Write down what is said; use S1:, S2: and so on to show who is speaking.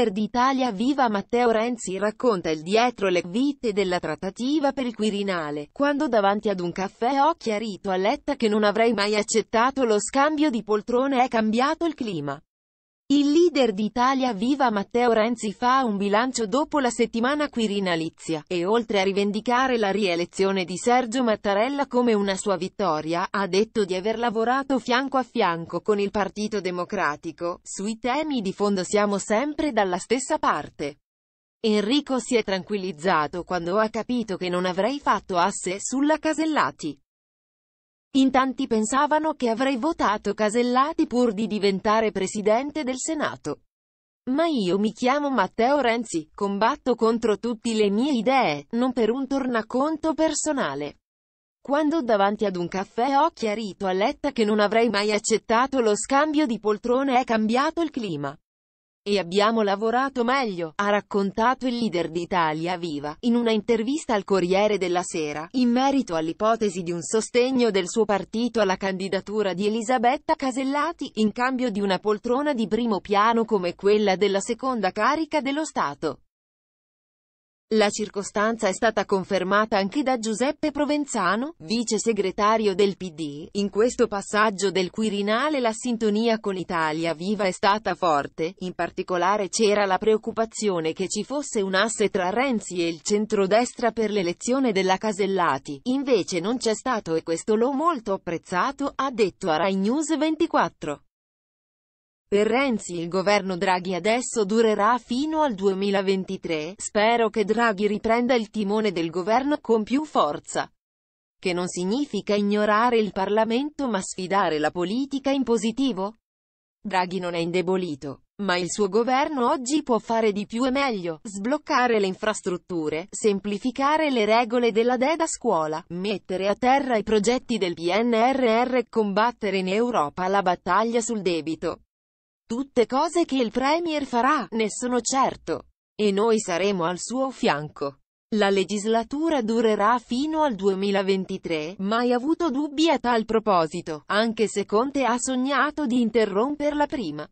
S1: leader d'Italia Viva Matteo Renzi racconta il dietro le vite della trattativa per il Quirinale, quando davanti ad un caffè ho chiarito a Letta che non avrei mai accettato lo scambio di poltrone è cambiato il clima. Il leader d'Italia Viva Matteo Renzi fa un bilancio dopo la settimana quirinalizia, e oltre a rivendicare la rielezione di Sergio Mattarella come una sua vittoria, ha detto di aver lavorato fianco a fianco con il Partito Democratico, sui temi di fondo siamo sempre dalla stessa parte. Enrico si è tranquillizzato quando ha capito che non avrei fatto asse sulla Casellati. In tanti pensavano che avrei votato Casellati pur di diventare presidente del Senato. Ma io mi chiamo Matteo Renzi, combatto contro tutte le mie idee, non per un tornaconto personale. Quando davanti ad un caffè ho chiarito a Letta che non avrei mai accettato lo scambio di poltrone è cambiato il clima. E abbiamo lavorato meglio, ha raccontato il leader d'Italia Viva, in una intervista al Corriere della Sera, in merito all'ipotesi di un sostegno del suo partito alla candidatura di Elisabetta Casellati, in cambio di una poltrona di primo piano come quella della seconda carica dello Stato. La circostanza è stata confermata anche da Giuseppe Provenzano, vice segretario del PD. In questo passaggio del Quirinale la sintonia con Italia Viva è stata forte, in particolare c'era la preoccupazione che ci fosse un asse tra Renzi e il centrodestra per l'elezione della Casellati. Invece non c'è stato e questo l'ho molto apprezzato, ha detto a Rai News 24. Per Renzi il governo Draghi adesso durerà fino al 2023, spero che Draghi riprenda il timone del governo con più forza. Che non significa ignorare il Parlamento ma sfidare la politica in positivo? Draghi non è indebolito, ma il suo governo oggi può fare di più e meglio, sbloccare le infrastrutture, semplificare le regole della DEDA scuola, mettere a terra i progetti del PNRR e combattere in Europa la battaglia sul debito. Tutte cose che il Premier farà, ne sono certo. E noi saremo al suo fianco. La legislatura durerà fino al 2023, mai avuto dubbi a tal proposito, anche se Conte ha sognato di interromperla prima.